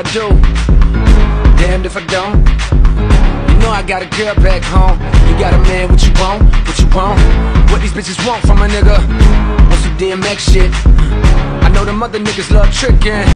I do, damned if I don't. You know I got a girl back home. You got a man, what you want? What you want? What these bitches want from a nigga? Want some DMX shit? I know them other niggas love tricking.